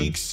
weeks.